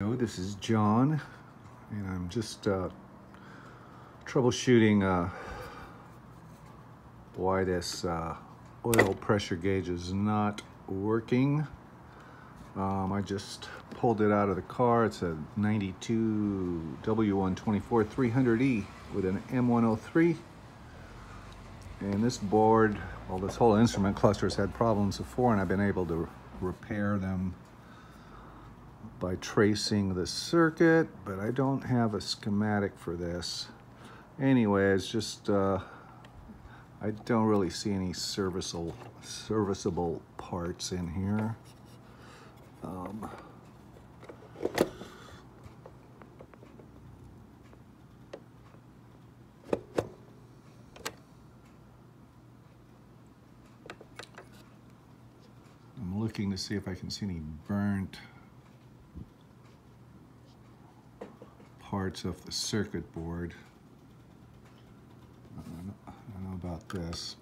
Hello, this is John, and I'm just uh, troubleshooting uh, why this uh, oil pressure gauge is not working. Um, I just pulled it out of the car. It's a 92 W124 300E with an M103. And this board, well, this whole instrument cluster has had problems before, and I've been able to repair them by tracing the circuit, but I don't have a schematic for this. Anyways, just, uh, I don't really see any serviceable, serviceable parts in here. Um, I'm looking to see if I can see any burnt parts of the circuit board. I don't know, about this.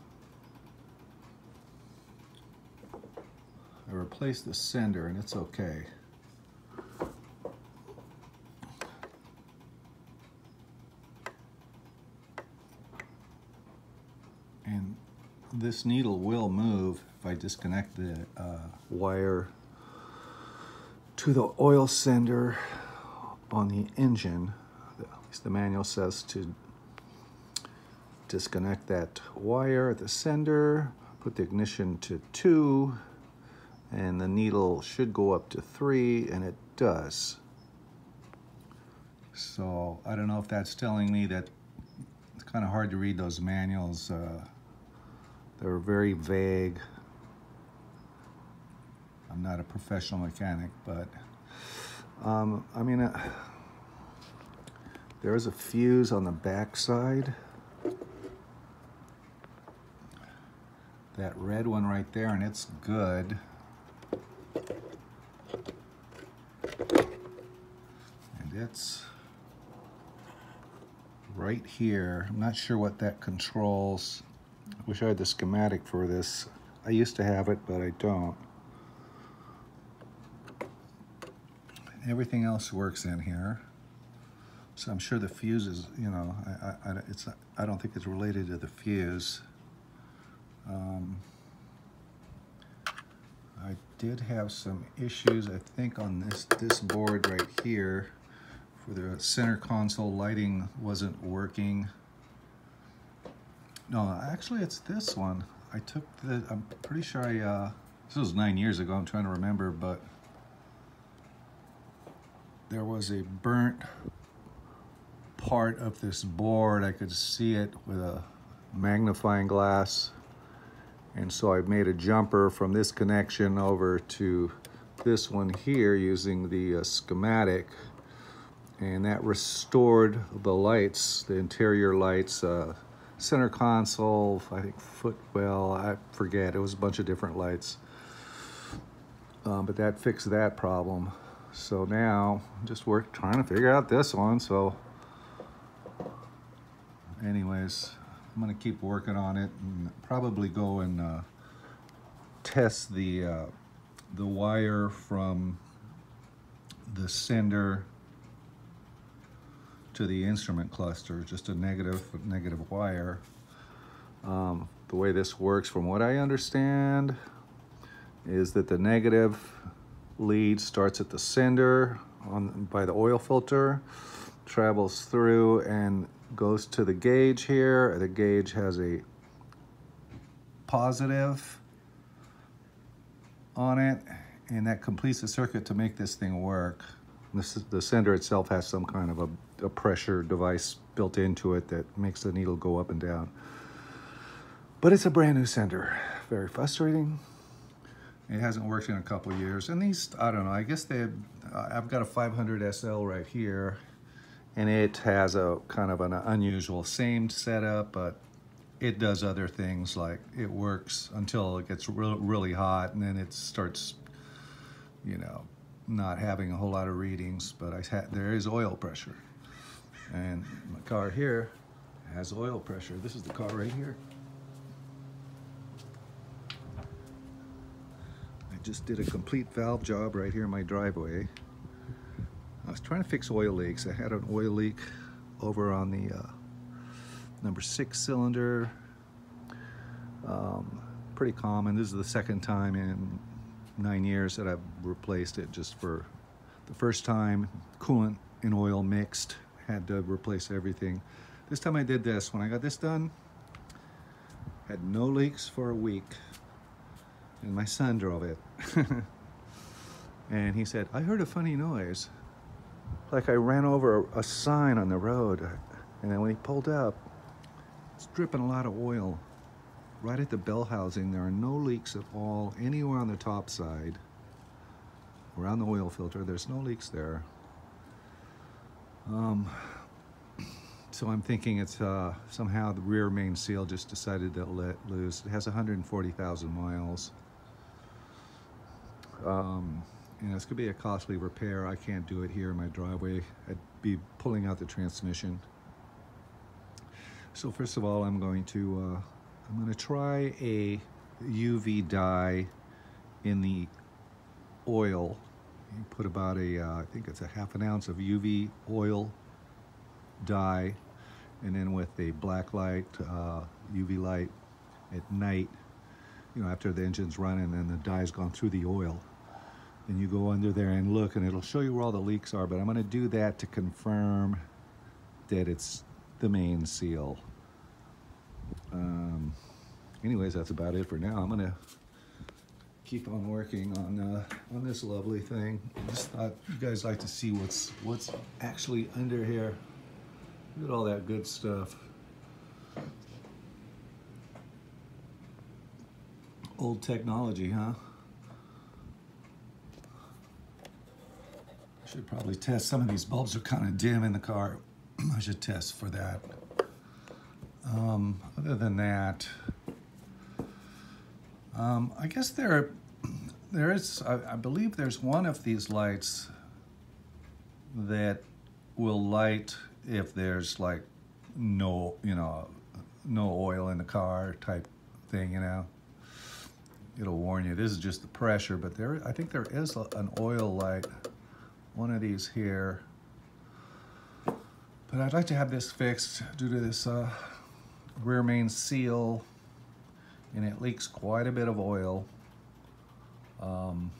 I replaced the sender and it's okay. And this needle will move if I disconnect the uh, wire to the oil sender on the engine. At least the manual says to disconnect that wire at the sender, put the ignition to two, and the needle should go up to three, and it does. So I don't know if that's telling me that it's kind of hard to read those manuals. Uh, they're very vague. I'm not a professional mechanic, but um, I mean, uh, there is a fuse on the back side. That red one right there, and it's good. And it's right here. I'm not sure what that controls. I wish I had the schematic for this. I used to have it, but I don't. Everything else works in here. So I'm sure the fuse is, you know, I, I, it's, I don't think it's related to the fuse. Um, I did have some issues, I think, on this, this board right here for the center console lighting wasn't working. No, actually it's this one. I took the, I'm pretty sure I, uh, this was nine years ago, I'm trying to remember, but there was a burnt part of this board. I could see it with a magnifying glass. And so I made a jumper from this connection over to this one here using the uh, schematic. And that restored the lights, the interior lights, uh, center console, I think footwell, I forget. It was a bunch of different lights. Um, but that fixed that problem. So now just work trying to figure out this one. So anyways, I'm gonna keep working on it and probably go and uh, test the uh, the wire from the sender to the instrument cluster, just a negative negative wire. Um, the way this works, from what I understand, is that the negative lead starts at the sender on by the oil filter, travels through and goes to the gauge here. The gauge has a positive on it, and that completes the circuit to make this thing work. This is, the sender itself has some kind of a, a pressure device built into it that makes the needle go up and down. But it's a brand new sender. Very frustrating. It hasn't worked in a couple years. And these, I don't know, I guess they, uh, I've got a 500 SL right here and it has a kind of an unusual same setup, but it does other things like it works until it gets re really hot and then it starts, you know, not having a whole lot of readings, but I there is oil pressure. And my car here has oil pressure. This is the car right here. Just did a complete valve job right here in my driveway. I was trying to fix oil leaks. I had an oil leak over on the uh, number six cylinder. Um, pretty common. This is the second time in nine years that I've replaced it just for the first time coolant and oil mixed had to replace everything this time I did this when I got this done had no leaks for a week and my son drove it. And he said I heard a funny noise. Like I ran over a sign on the road and then when he pulled up it's dripping a lot of oil right at the bell housing. There are no leaks at all anywhere on the top side. Around the oil filter there's no leaks there. Um, so I'm thinking it's uh, somehow the rear main seal just decided to let loose. It has 140,000 miles um, and it's gonna be a costly repair. I can't do it here in my driveway. I'd be pulling out the transmission. So first of all I'm going to uh, I'm going to try a UV dye in the oil. You put about a, uh, I think it's a half an ounce of UV oil dye, and then with a black light, uh, UV light at night, you know, after the engine's running and the dye's gone through the oil. And you go under there and look, and it'll show you where all the leaks are, but I'm going to do that to confirm that it's the main seal. Um, anyways, that's about it for now. I'm gonna keep on working on uh, on this lovely thing. Just thought you guys like to see what's what's actually under here. Look at all that good stuff. Old technology, huh? I should probably test. Some of these bulbs are kind of dim in the car. I should test for that. Um, other than that, um, I guess there, are, there is, I, I, believe there's one of these lights that will light if there's like no, you know, no oil in the car type thing, you know. It'll warn you. This is just the pressure, but there, I think there is an oil light, one of these here. But I'd like to have this fixed due to this uh, rear main seal and it leaks quite a bit of oil. Um,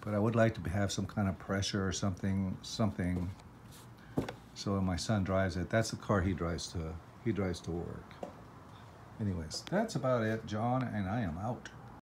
but I would like to have some kind of pressure or something, something. So when my son drives it, that's the car he drives to, he drives to work. Anyways, that's about it, John, and I am out.